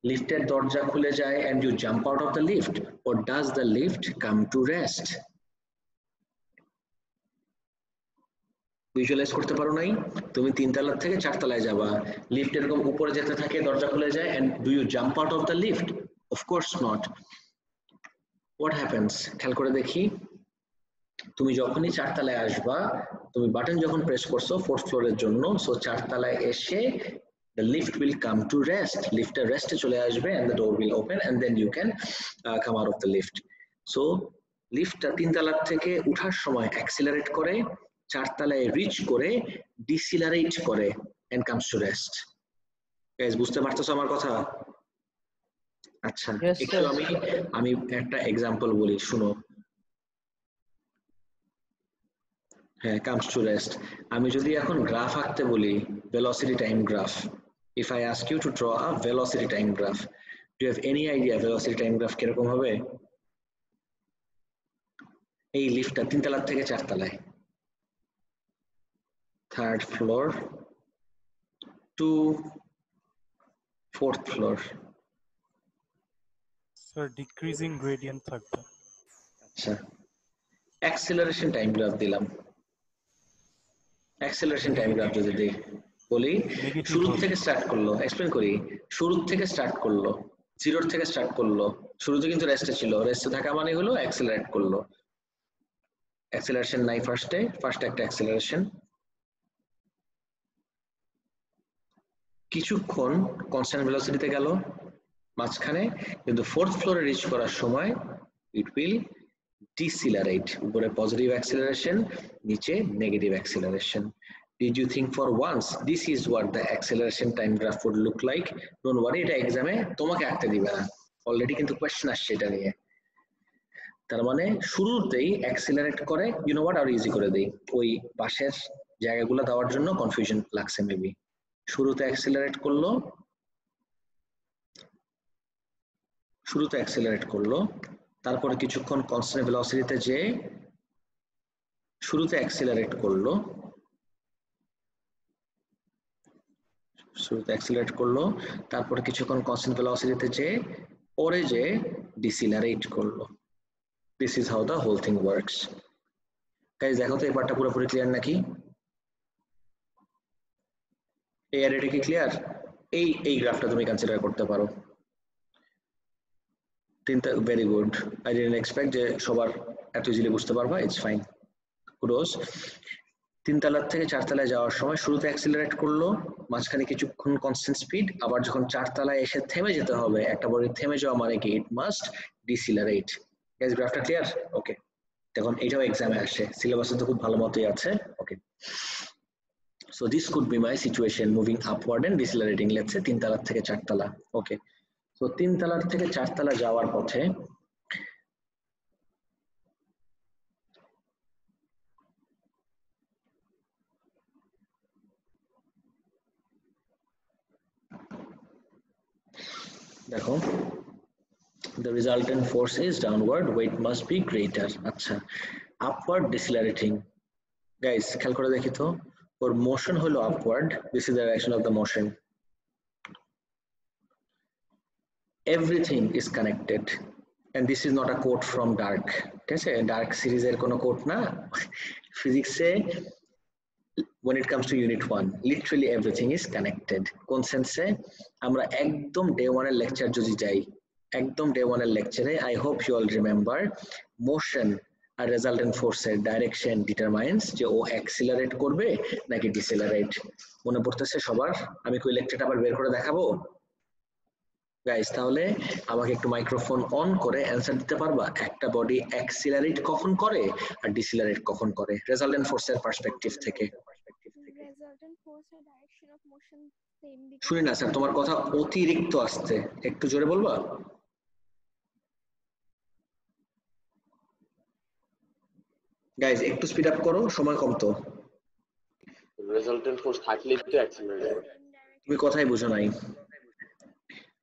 লিফটের দরজা খুলে যায় and you jump out of the lift or does the lift come to rest visualize করতে পারো নাই? তুমি তিন তলার থেকে চার তলায় যাবা। লিফট এরকম উপরে যেতে থাকে, দরজা খুলে যায় and do you jump out of the lift of course not what happens খেয়াল করে দেখি। তুমি যখনই চারতলায় আসবা, তুমি বাটন যখন প্রেস করছ ফোর্থ ফ্লোরের জন্য সো চারতলায় এসে the lift will come to rest. Lifter রেস্টে চলে আসবে and the door will open and then you can uh, come out of the lift. So লিফটটা তিন তলার থেকে উঠার সময় অ্যাক্সিলারেট করে চারতলায় রিচ করে ডিসিলারেট করে and comes to rest. Guys বুঝতে পারতেছো আমার কথা? আচ্ছা একটু. আমি আমি একটা এক্সাম্পল বলি শুনো। হ্যাঁ কামস টু রেস্ট আমি যদি এখন গ্রাফ আঁকতে বলি velocity time graph if I ask you to draw a velocity time graph do have any idea velocity time graph কীরকম হবে? এই লিফটটা তিনতলার থেকে চারতলায় third floor to fourth floor sir decreasing gradient থাকবে আচ্ছা। অ্যাক্সেলারেশন টাইম গ্রাফ দিলাম। অ্যাক্সেলারেশন টাইম গ্রাফ যদি দিই। বলি শুরু থেকে স্টার্ট করল। এক্সপ্লেন করি। শুরু থেকে স্টার্ট করল। জিরোর থেকে স্টার্ট করল। শুরুতে কিন্তু রেস্টে ছিল। রেস্টে থাকা মানে হলো অ্যাক্সেলারেট করল। অ্যাক্সেলারেশন নাই ফার্স্টে ফার্স্ট একটা অ্যাক্সেলারেশন কিছুক্ষণ কনস্ট্যান্ট ভেলোসিটিতে গেল মাঝখানে কিন্তু ফোর্থ ফ্লোরে রিচ করার সময় ইট উইল ডিসিলারেট উপরে পজিটিভ অ্যাক্সেলারেশন নিচে negative acceleration did you think for once this is what the acceleration time graph would look like? Don't worry, এটা এক্সামে তোমাকে আঁকতে দিবে না। অলরেডি কিন্তু কোয়েশ্চেন আসছে এটা নিয়ে। তার মানে শুরুতেই অ্যাক্সিলারেট করে ইউ নো হোয়াট আর ইজি করে দেই। ওই পাশের জায়গাগুলো দেওয়ার জন্য কনফিউশন লাগছে মেবি শুরুতে অ্যাক্সিলারেট করল। শুরুতে অ্যাক্সিলারেট করল। তারপরে কিছুক্ষণ কনস্ট্যান্ট ভেলোসিটিতে যে শুরুতে অ্যাক্সিলারেট করল। শুরুতে অ্যাক্সিলারেট করল, তারপরে কিছুক্ষণ কনস্ট্যান্ট ভেলোসিটিতে যে পরে যে ডিসিলারেট করল। This is how the whole thing works guys দেখো তো এই পুরোপুরি ক্লিয়ার নাকি? এই অ্যারেটা কি ক্লিয়ার এই এই গ্রাফটা তুমি কনসিডার করতে পারো। তিনটা very good I didn't expect যে সবার এত ইজিলি বুঝতে পারবা ইটস ফাইন কুডোস তিনতলার থেকে চারতলায় যাওয়ার সময় শুরুতে অ্যাক্সিলারেট করল, মাঝখানে কিছুক্ষণ কনস্ট্যান্ট স্পিড আবার যখন চারতলায় এসে থেমে যেতে হবে, একটা বডি থেমে যাওয়া মানে কি? ইট মাস্ট ডিসিলারেট গাইজ গ্রাফটা ক্লিয়ার ওকে দেখুন এটাও এক্সামে আসে। সিলেবাসে তো খুব ভালো মতোই আছে। Okay So, this could be my situation, moving upward and decelerating. Let's তিন তালার থেকে চারতলা। ওকে তো তিন তালার থেকে চারতলা যাওয়ার পথে দেখো the resultant force is downward weight must be greater আচ্ছা upward decelerating guys খেয়াল করে দেখি তো ওর মোশন হলো upward this is the direction of the motion everything is connected and this is not a quote from dark ঠিক আছে ডার্ক সিরিজের কোনো কোট না ফিজিক্সে when it comes to unit 1 literally everything is connected. কোন সেন্সে আমরা একদম ডে ওয়ানের লেকচার যদি যাই, একদম ডে ওয়ানের লেকচারে I hope you all remember motion R resultant ফোর্সের ডাইরেকশন ডিটারমাইন্স যে ও অ্যাক্সিলারেট করবে নাকি ডিসেলারেট মনে পড়তেছে সবার? আমি কই লেকচারটা আবার বের করে দেখাবো? গাইস তাহলে আমাকে একটু মাইক্রোফোন অন করে অ্যান্সার দিতে পারবা? একটা বডি অ্যাক্সিলারেট কখন করে আর ডিসিলারেট কখন করে? রেজাল্টেন্ট ফোর্সের পার্সপেক্টিভ থেকে। Resultant force or direction of motion same because শুনি না স্যার তোমার কথা অতিরিক্ত আসছে। একটু জোরে বলবা? গাইজ একটু স্পিড আপ করো সময় কম তো। Resultant force থাকলেই তো হবে। তুমি কথাই বুঝো নাই।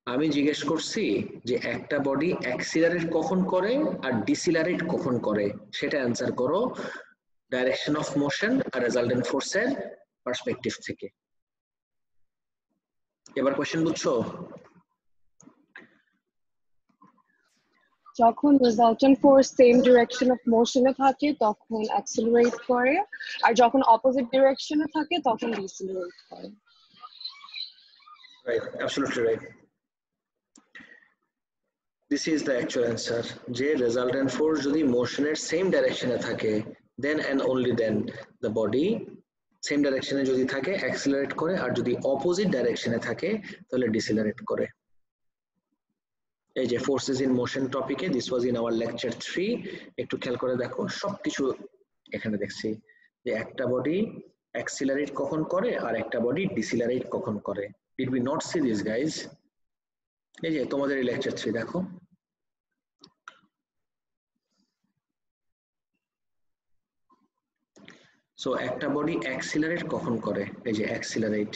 আমি জিজ্ঞেস করছি যে একটা বডি অ্যাক্সিলারেট কখন করে আর ডিসিলারেট কখন করে? সেটা অ্যান্সার করো। ডাইরেকশন অফ মোশন আর রেজাল্টেন্ট ফোর্সের পার্সপেক্টিভ থেকে এবার কোশ্চেন বুঝছ যখন resultant force same direction of মোশনে থাকে তখন অ্যাক্সিলারেট করে আর যখন অপোজিট ডিরেকশনে থাকে তখন ডিসিলারেট করে Right, absolutely right. This is the actual answer. যে resultant force যদি মোশনের সেম ডাইরেকশনে থাকে then and only then the body same ডাইরেকশনে যদি থাকে অ্যাক্সিলারেট করে, আর যদি অপোজিট ডাইরেকশনে থাকে, তাহলে ডিসিলারেট করে। এই যে ফোর্সেস ইন মোশন টপিকে this was in our lecture three একটু খেয়াল করে দেখো, সবকিছু এখানে দেখছি। যে একটা বডি অ্যাক্সিলারেট কখন করে, আর একটা বডি ডিসিলারেট কখন করে। Did we not see this, guys? এই যে তোমাদের এই লেকচার থ্রি দেখো। সো একটা বডি অ্যাক্সিলারেট কখন করে এই যে অ্যাক্সিলারেট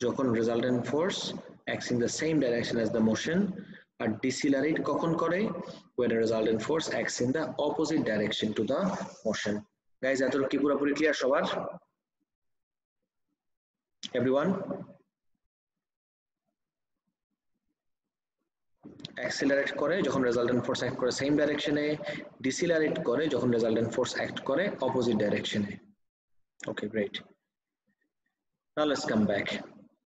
যখন resultant force acts in the same direction as the motion আর ডিসিলারেট কখন করে when a resultant force acts in the opposite direction to the motion guys এতটুকু কি পুরোপুরি ক্লিয়ার সবার everyone অ্যাক্সিলারেট করে, যখন রেজাল্টেন্ট ফোর্স অ্যাক্ট করে সেম ডাইরেকশনে ডিসিলারেট করে যখন রেজাল্টেন্ট ফোর্স অ্যাক্ট করে অপোজিট ডাইরেকশনে okay great now let's come back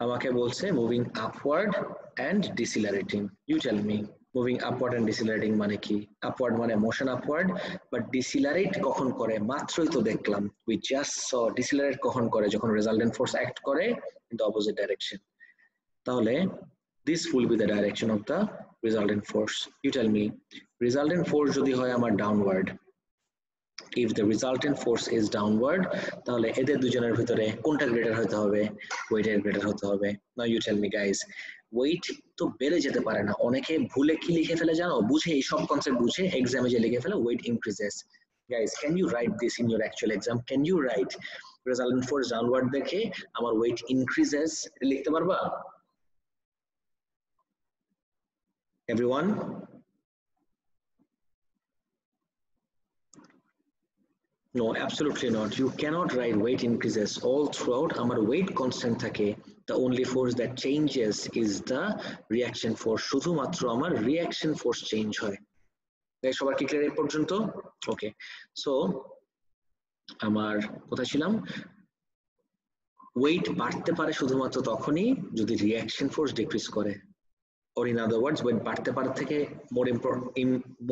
আমাকে বলছে moving upward and decelerating you tell me moving upward and decelerating মানে কি? আপওয়ার্ড মানে মোশন আপওয়ার্ড বাট ডিসিলারেট কখন করে? মাত্রই তো দেখলাম। উই জাস্ট স ডিসিলারেট কখন করে? যখন রেজাল্টেন্ট ফোর্স অ্যাক্ট করে ইন দ্য অপোজিট ডাইরেকশন তাহলে, this will be the direction of the resultant force you tell me resultant force যদি হয় আমার downward if the resultant force is downward তাহলে এদের দুজনের ভিতরে কোনটা গ্রেটার হতে হবে ওয়েটের গ্রেটার হতে হবে now you tell me guys weight তো বেড়ে যেতে পারে না অনেকে ভুলে কি লিখে ফেলে জানো বুঝে এই সব কনসেপ্ট বুঝে এক্সামে যে লিখে ফেলে weight increases guys can you write this in your actual exam can you write resultant force downward দেখে আমার ওয়েট increases লিখতে পারবা everyone no absolutely not you cannot write weight increases all throughout আমার weight constant থাকে the only force that changes is the reaction force শুধুমাত্র আমার reaction force change হয় তাই সবার কি ক্লিয়ার এই পর্যন্ত ওকে সো আমার কোথায় ছিলাম ওয়েট বাড়তে পারে শুধুমাত্র তখনই যদি রিয়াকশন ফোর্স ডিক্রিজ করে or in other words weight বাড়তে পারে থেকে more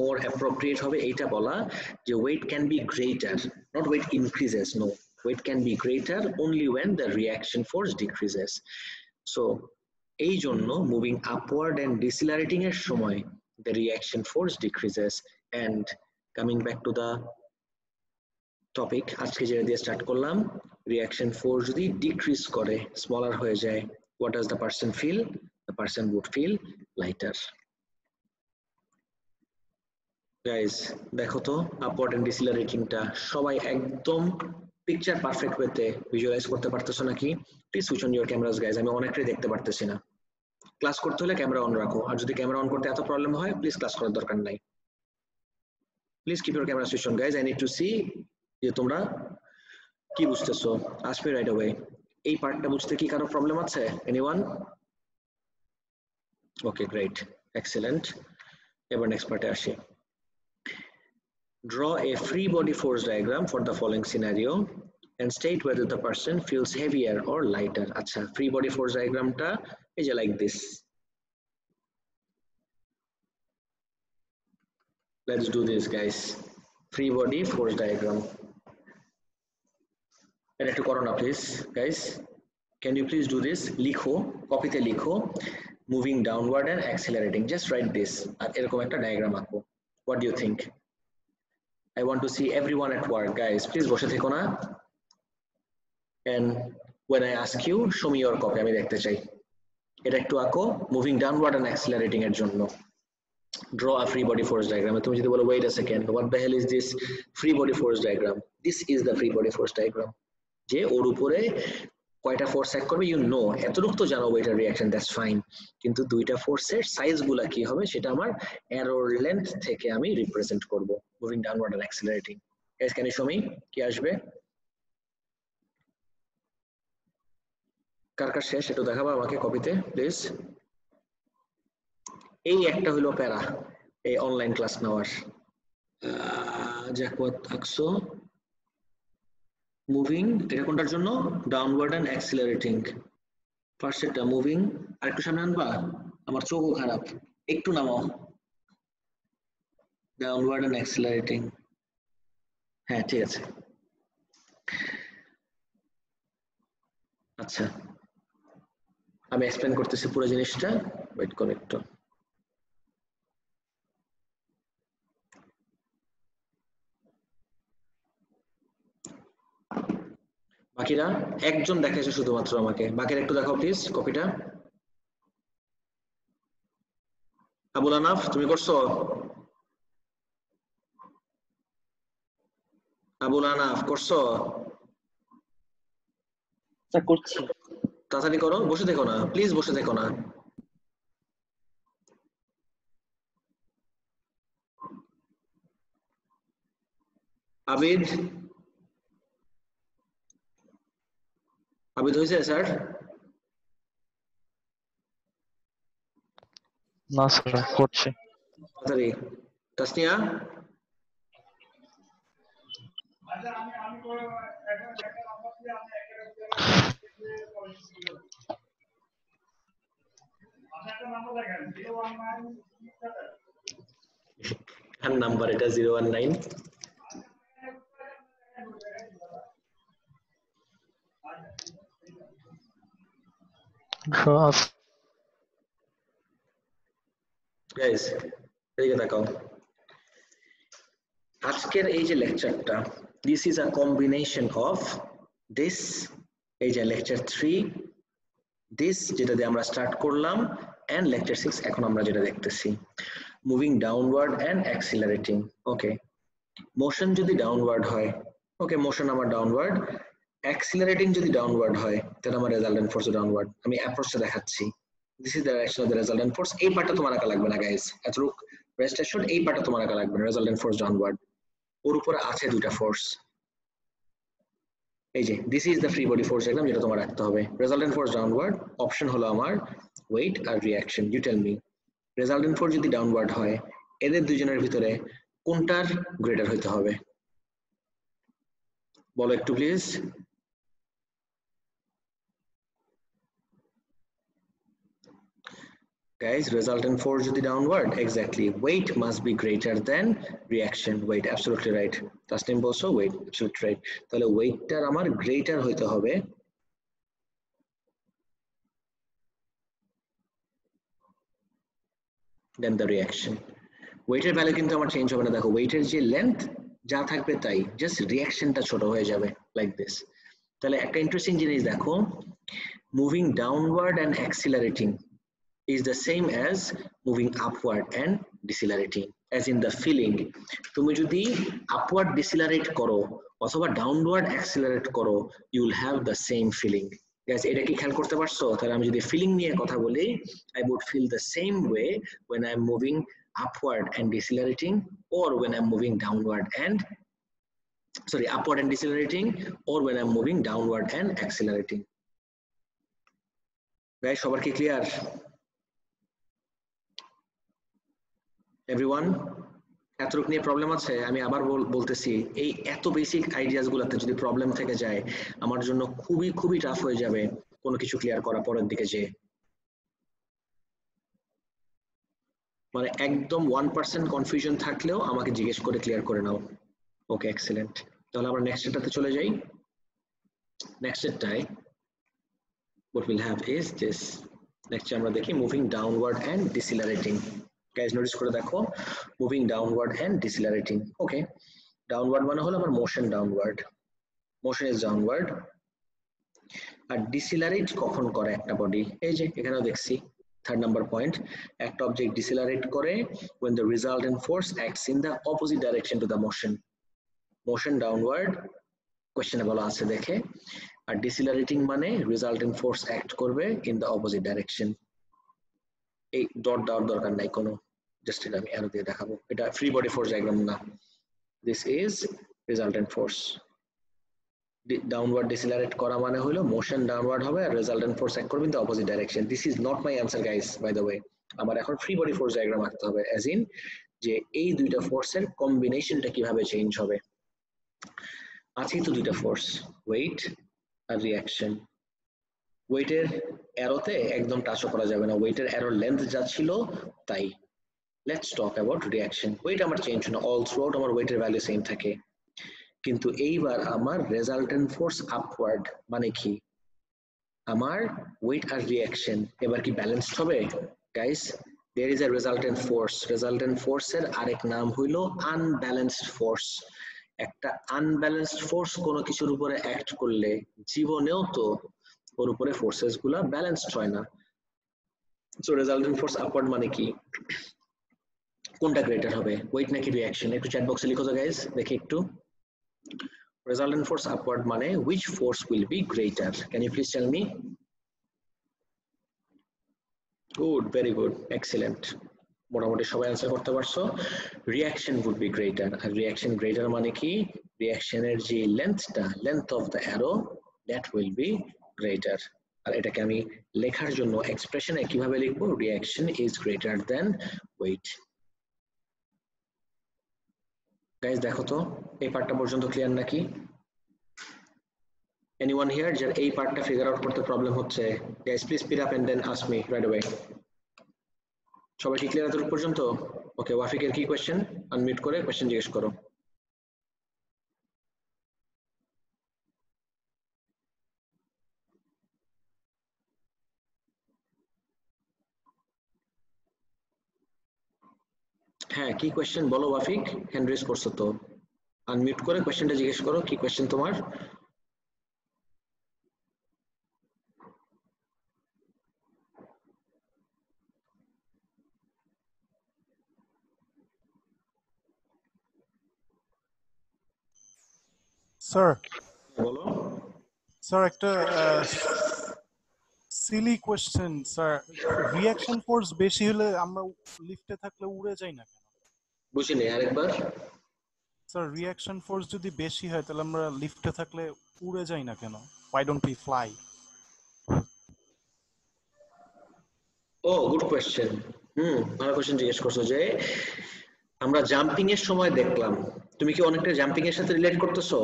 more appropriate হবে এইটা বলা যে weight can be greater not weight increases no weight can be greater only when the reaction force decreases so এই জন্য moving upward and decelerating এর সময় the reaction force decreases and coming back to the topic আজকে যেটা দিয়ে স্টার্ট করলাম reaction force যদি decrease করে smaller হয়ে যায় what does the person feel the person would feel lighter. Guys, দেখো তো আপওয়ার্ড এন্ড ডিসিলারেটিংটা সবাই একদম পিকচার পারফেক্ট ওয়েতে ভিজুয়ালাইজ করতে পারতেছো নাকি? Please switch on your cameras guys আমি অনেকটাই দেখতে পারতেছি না। ক্লাস করতে হলে ক্যামেরা অন রাখো। আর যদি ক্যামেরা অন করতে এত প্রবলেম হয় প্লিজ ক্লাস করার দরকার নাই। Please keep your camera switch on guys I need to see যে তোমরা কি বুঝতেছো। আসবে রাইট অ্যাওয়ে এই পার্টটা বুঝতে কি কারও প্রবলেম আছে? Anyone Okay, great. Excellent. এবার next part আসি Draw a free body force diagram for the following scenario and state whether the person feels heavier or lighter. আচ্ছা, free body force diagram টা এই যে like this. Let's do this guys. Free body force diagram. এটা একটু করো না please guys. Can you please do this? লিখো, কপিতে লিখো moving downward and accelerating. Just write this. আর এরকম একটা ডায়াগ্রাম আঁকো What do you think? I want to see everyone at work, guys. Please বসে থেকো না. And when I ask you, show me your copy. আমি দেখতে চাই. এটা একটু আঁকো moving downward and accelerating এর জন্য. Draw a free body force diagram. তুমি যদি বলো wait a second, what the hell is this free body force diagram? This is the free body force diagram. যে ওর উপরে কয়টা ফোর্স অ্যাক্ট করবে? ইউ নো এতটুকু তো জানো ওইটার রিয়াকশন দ্যাটস ফাইন কিন্তু দুইটা ফোর্সের সাইজগুলা কি হবে, সেটা আমার এরর লেন্থ থেকে আমি রিপ্রেজেন্ট করব। Moving downward and accelerating guys can you show me কি আসবে? কার কার শেষ? একটু দেখাবো আমাকে কপিতে প্লিজ এই একটা হলো প্যারা, এই অনলাইন ক্লাস নেওয়ার। জ্যাকওয়াত আকসো মুভিং এটা কোনটার জন্য ডাউনওয়ার্ড এন্ড অ্যাক্সিলারেটিং ফার্স্ট এটা মুভিং আর একটু সামনে আনবা, আমার চোখও খারাপ, একটু নামাও। ডাউনওয়ার্ড এন্ড অ্যাক্সিলারেটিং হ্যাঁ ঠিক আছে। আচ্ছা আমি এক্সপ্লেন করতেছি পুরো জিনিসটা। ওয়েট করো একটু বাকিরা? একজন দেখাইছে শুধুমাত্র আমাকে। বাকিরা একটু দেখো প্লিজ কপিটা। আবুল আনাফ তুমি করছ? আবুল আনাফ করছ? করছি। তাড়াতাড়ি করো বসে দেখো না। প্লিজ বসে দেখো না। আবিদ? আবিদ হয়েছে স্যার না স্যার করছি তাড়াতাড়ি তাসনিয়া কার নাম্বার এটা জিরো ওয়ান নাইন গাছ গাইস এদিকে তাকাও আজকের এই যে লেকচারটা this is a combination of this এই যে লেকচার থ্রি দিস যেটা দিয়ে আমরা স্টার্ট করলাম অ্যান্ড লেকচার সিক্স এখন আমরা যেটা দেখতেছি। Moving downward and accelerating okay motion যদি ডাউনওয়ার্ড হয় ওকে মোশন আমার ডাউনওয়ার্ড অ্যাক্সিলারেটিং যদি ডাউনওয়ার্ড হয় তাহলে আমার রেজাল্টেন্ট ফোর্স ডাউনওয়ার্ড আমি অ্যাপ্রোচটা দেখাচ্ছি। This is the direction of the resultant force এই পার্টটা তোমার আঁকা লাগবে না গাইস এতটুক রেস্ট অ্যাশোর্ড এই পার্টটা তোমার আঁকা লাগবে না রেজাল্টেন্ট ফোর্স ডাউনওয়ার্ড ওর উপরে আছে দুইটা ফোর্স এই যে this is the free body force diagram যেটা তোমার রাখতে হবে। রেজাল্টেন্ট ফোর্স ডাউনওয়ার্ড অপশন হলো আমার ওয়েট আর reaction you tell me resultant force যদি ডাউনওয়ার্ড হয়, এদের দুজনের ভিতরে কোনটার গ্রেটার হইতে হবে? বলো একটু প্লিজ guys resultant force যদি downward, exactly. Weight must be greater than reaction weight. Absolutely right. Tasnim বলছো weight. Absolutely right. তাহলে ওয়েটটার আমার গ্রেটার হইতে হবে দেন দ্য রিয়াকশন ওয়েটের ভ্যালু কিন্তু আমার চেঞ্জ হবে না। দেখো ওয়েটের যে লেন্থ যা থাকবে তাই। জাস্ট রিয়াকশনটা ছোট হয়ে যাবে লাইক দিস তাহলে একটা ইন্টারেস্টিং জিনিস দেখো। Moving downward and accelerating is the same as moving upward and decelerating as in the feeling তুমি যদি upward decelerate করো অথবা downward accelerate করো you will have the same feeling guys এটা কি খেয়াল করতে পারছ তাহলে আমি যদি ফিলিং নিয়ে কথা বলি I would feel the same way when I'm moving upward and decelerating or when I'm moving downward and sorry upward and decelerating or when I'm moving downward and accelerating guys সবার কি ক্লিয়ার এভরিওয়ান এতটুক নিয়ে প্রবলেম আছে? আমি আবার বলতেছি, এই এত বেসিক আইডিয়াস গুলাতে যদি প্রবলেম থেকে যায়, আমার জন্য খুবই খুবই টাফ হয়ে যাবে কোনো কিছু ক্লিয়ার করা পরের দিকে যে। মানে একদম ওয়ান পার্সেন্ট কনফিউশন থাকলেও আমাকে জিজ্ঞেস করে ক্লিয়ার করে নাও। ওকে এক্সেলেন্ট তাহলে আমরা নেক্সট এটাতে চলে যাই। নেক্সট এটাই what we'll have is this. Next আমরা দেখি, moving downward and decelerating. Guys notice করে দেখো moving downward and decelerating okay downward মানে হলো আমার motion downward motion is downward R decelerate কখন করে একটা বডি এই যে, এখানেও দেখছি থার্ড নাম্বার পয়েন্ট একটা অবজেক্ট ডিসিলারেট করে, when the resultant force acts in the opposite direction to the motion. Motion downward কোশ্চেনে বলা আছে দেখে। আর ডিসিলারেটিং মানে রিজাল্টেন্ট ফোর্স অ্যাক্ট করবে ইন দ্য অপোজিট ডাইরেকশন এই ডট দেওয়ার দরকার নাই কোনো। জাস্ট এটা আমি অ্যারো দিয়ে দেখাবো। এটা ফ্রি বডি ফোর্স ডায়াগ্রাম না। This is resultant force downward decelerate করা মানে হলো মোশন ডাউনওয়ার্ড হবে আর রেজাল্টেন্ট ফোর্স অ্যাক্ট করবে in the opposite direction this is not my answer guys by the way আমার এখন ফ্রি বডি ফোর্স ডায়াগ্রাম আঁকতে হবে অ্যাজ ইন যে এই দুইটা ফোর্সের কম্বিনেশনটা কীভাবে চেঞ্জ হবে। আছেই তো দুইটা ফোর্স ওয়েট আর রিয়াকশন ওয়েটের অ্যারোতে একদম টাচও করা যাবে না। ওয়েটের অ্যারোর লেন্থ যা ছিল, তাই। Let's talk about reaction weight আমার চেঞ্জ না অল থ্রু আউট আমার ওয়েটের ভ্যালু সেম থাকে। কিন্তু এইবার আমার রেজাল্টেন্ট ফোর্স আপওয়ার্ড মানে কি? আমার ওয়েট আর রিয়াকশন এবার কি ব্যালেন্সড হবে? Guys there is a resultant force. Resultant force এর আরেক নাম হইল unbalanced force. একটা আনব্যালেন্সড ফোর্স কোনো কিছুর উপরে অ্যাক্ট করলে জীবনেও তো ওর উপরে ফোর্সেসগুলা ব্যালেন্সড হয় না। সো রেজাল্টেন্ট ফোর্স আপওয়ার্ড মানে কি? কোনটা গ্রেটার হবে? ওয়েট নাকি রিয়াকশন একটু চ্যাট বক্সে লিখো তো গাইস দেখি একটু। রেজাল্টেন্ট ফোর্স আপওয়ার্ড মানে which force will be greater can you please tell me? Good very good excellent মোটামুটি সবাই অ্যান্সার করতে পারছ। রিয়াকশন উড বি গ্রেটার আর রিয়াকশন গ্রেটার মানে কি? রিঅ্যাকশনের যে লেন্থটা length of the arrow that will be greater আর এটাকে আমি লেখার জন্য এক্সপ্রেশনে কীভাবে লিখব? Reaction is greater than weight guys দেখো তো, এই পার্টটা পর্যন্ত ক্লিয়ার নাকি? এনিওয়ান হিয়ার যার এই পার্টটা ফিগার আউট করতে প্রবলেম হচ্ছে? Guys please speed up and then ask right away সবাই কি ক্লিয়ার এতটুকু পর্যন্ত? ওকে ওয়াফিকের কি কোয়েশ্চেন আনমিউট করে কোয়েশ্চেন জিজ্ঞেস করো। হ্যাঁ কি কোয়েশ্চেন বলো ওয়াফিক? হ্যান্ড রেজ করছ তো। আনমিউট করে কোয়েশ্চেনটা জিজ্ঞেস করো কি কোয়েশ্চেন তোমার? স্যার বলো। স্যার একটা silly question sir reaction force বেশি হলে আমরা লিফটে থাকলে উড়ে যাই না কেন? বুঝিনি আরেকবার। স্যার রিঅ্যাকশন ফোর্স যদি বেশি হয় তাহলে আমরা লিফটে থাকলে উড়ে যাই না কেন? Why don't we fly oh good question hmm ভালো কোয়েশ্চেন জিজ্ঞেস করছ যে আমরা জাম্পিং এর সময় দেখলাম। তুমি কি অনেকটা জাম্পিং এর সাথে রিলেট করতেছো?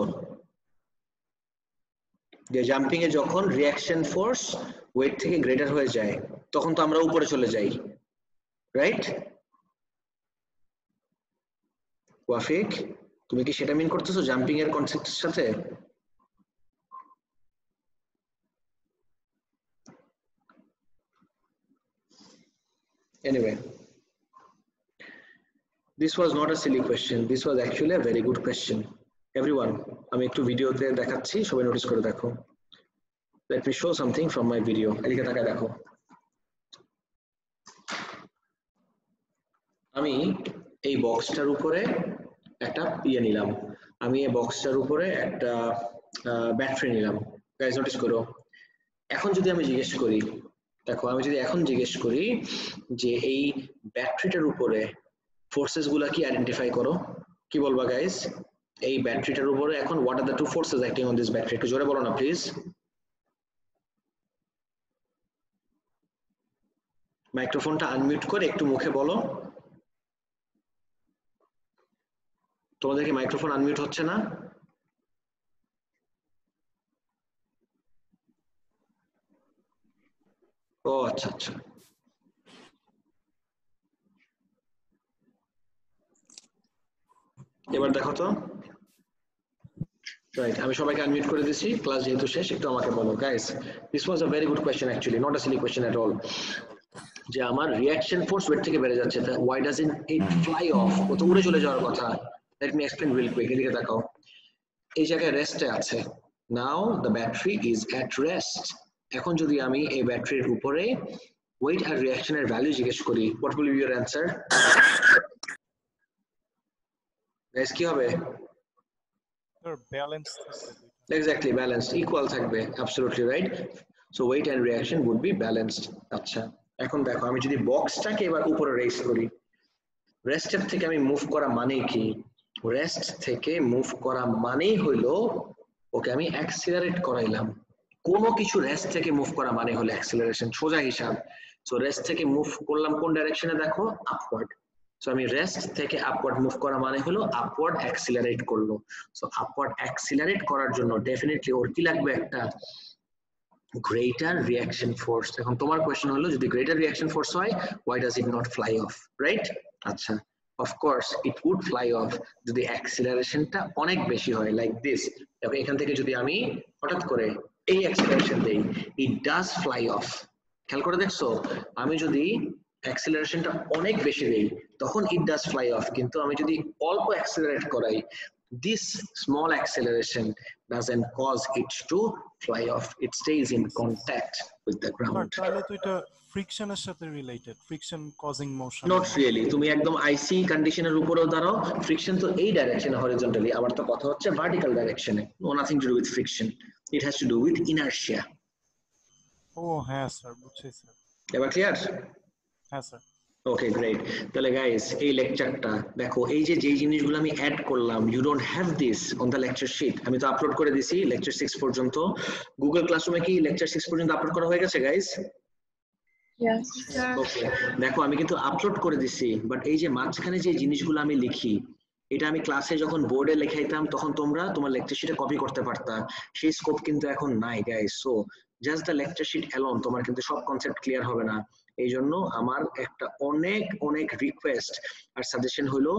যে জাম্পিং এ যখন রিঅ্যাকশন ফোর্স ওয়েট থেকে গ্রেটার হয়ে যায় তখন তো আমরা উপরে চলে যাই রাইট ওয়াফিক তুমি কি সেটা মিন করতেছো জাম্পিং এর কনসেপ্টের সাথে Anyway, this was not a silly question. This was actually a very good question. Everyone, আমি একটু ভিডিওতে দেখাচ্ছি সবাই নোটিস করে দেখো Let me show something from my video. এদিকে তাকায় দেখো আমি এই বক্সটার উপরে একটা ইয়ে নিলাম। আমি এই বক্সটার উপরে একটা ব্যাটারি নিলাম। গাইজ নোটিস করো। এখন যদি আমি জিজ্ঞেস করি, দেখো, আমি যদি এখন জিজ্ঞেস করি যে এই ব্যাটারিটার উপরে ফোর্সেসগুলা কি আইডেন্টিফাই করো? কি বলবা গাইজ এই ব্যাটারিটার উপরে এখন what are the two forces acting on this battery একটু জোরে বলো না প্লিজ মাইক্রোফোনটা আনমিউট করে একটু মুখে বলো। তোমাদের কি মাইক্রোফোন আনমিউট হচ্ছে না? ও আচ্ছা আচ্ছা। এবার দেখো তো। রাইট আমি সবাইকে আনমিউট করে দিছি ক্লাস যেহেতু শেষ, একটু আমাকে বলো guys this was a very good question actually not a silly question at all যে আমার রিঅ্যাকশন ফোর্স ওয়েট থেকে বেড়ে যাচ্ছে why doesn't it fly off ও তো উড়ে চলে যাওয়ার কথা। Let me explain real quick এদিকে দেখাও। এই জায়গায় রেস্টে আছে। Now the battery is at rest এখন যদি আমি এই ব্যাটারির উপরে ওয়েট আর রিঅ্যাকশনের ভ্যালু জিজ্ঞেস করি what will be your answer guys কি হবে? ব্যালেন্স এক্স্যাক্টলি ব্যালেন্সড ইকুয়াল থাকবে absolutely right so weight and reaction would be balanced আচ্ছা এখন দেখো আমি যদি বক্সটাকে এবার উপরে রেস করি রেস্টের থেকে আমি মুভ করা মানে কি? রেস্ট থেকে মুভ করা মানেই হইল, ওকে আমি অ্যাক্সিলারেট করাইলাম। কোনো কিছু রেস্ট থেকে মুভ করা মানে হলো অ্যাক্সিলারেশন সোজা হিসাব। সো রেস্ট থেকে মুভ করলাম কোন ডাইরেকশনে দেখো? আপওয়ার্ড সো আমি রেস্ট থেকে আপওয়ার্ড মুভ করা মানে হলো আপওয়ার্ড অ্যাক্সিলারেট করল। সো আপওয়ার্ড অ্যাক্সিলারেট করার জন্য ডেফিনেটলি ওর কি লাগবে একটা? গ্রেটার রিয়াকশন ফোর্স এখন তোমার কোয়েশ্চেন হলো, যদি গ্রেটার রিয়াকশন ফোর্স হয় why does it not fly off right আচ্ছা। Of course it would fly off যদি অ্যাক্সিলারেশনটা অনেক বেশি হয় লাইক দিস দেখো, এখান থেকে যদি আমি হঠাৎ করে এই অ্যাক্সিলারেশন দেই ইট ডাজ ফ্লাই অফ খেয়াল করে দেখছ? আমি যদি অ্যাক্সিলারেশনটা অনেক বেশি দেই, তখন ইট ডাজ ফ্লাই অফ কিন্তু আমি যদি অল্প অ্যাক্সিলারেট করাই, this small acceleration doesn't cause it to fly off. It stays in contact with the ground. ফ্রিকশনের সাথে related friction causing motion not really. তুমি একদম আইসি কন্ডিশনের উপরেও দাঁড়াও ফ্রিকশন তো এই ডাইরেকশনে হরিজন্টালি আবার তো কথা হচ্ছে ভার্টিক্যাল ডাইরেকশনে no nothing to do with friction it has to do with inertia oh হ্যাঁ স্যার বুঝছি স্যার এবার ক্লিয়ার হ্যাঁ স্যার ওকে গ্রেট তাহলে গাইস এই লেকচারটা দেখো এই যে যেই জিনিসগুলো আমি অ্যাড করলাম you don't have this on the lecture sheet আমি তো আপলোড করে দিছি লেকচার সিক্স পর্যন্ত। গুগল ক্লাসরুমে কি লেকচার সিক্স পর্যন্ত আপলোড করা হয়ে গেছে গাইস দেখো, আমি কিন্তু আপলোড করে দিছি বাট এই যে মাঝখানে যে জিনিসগুলো আমি লিখি, এটা আমি ক্লাসে যখন বোর্ডে লেখাইতাম, তখন তোমরা তোমার লেকচার শিটে কপি করতে পারতা। সেই স্কোপ কিন্তু এখন নাই guys so just the lecture sheet alone তোমার কিন্তু সব কনসেপ্ট ক্লিয়ার হবে না। এই জন্য আমার একটা অনেক অনেক রিকোয়েস্ট আর সাজেশন হলো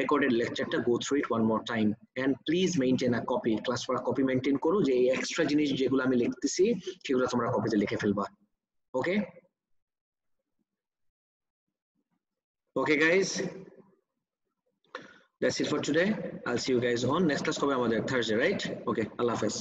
recorded লেকচারটা go through it one more time and please maintain a copy class পড়া কপি মেনটেন করো, যে এই এক্সট্রা জিনিস যেগুলো আমি লিখতেছি, সেগুলো তোমরা কপিতে লিখে ফেলবা। ওকে Okay, guys. That's it for today. I'll see you guys on next class. কবে আমাদের Thursday, right? Okay. Allah Hafiz.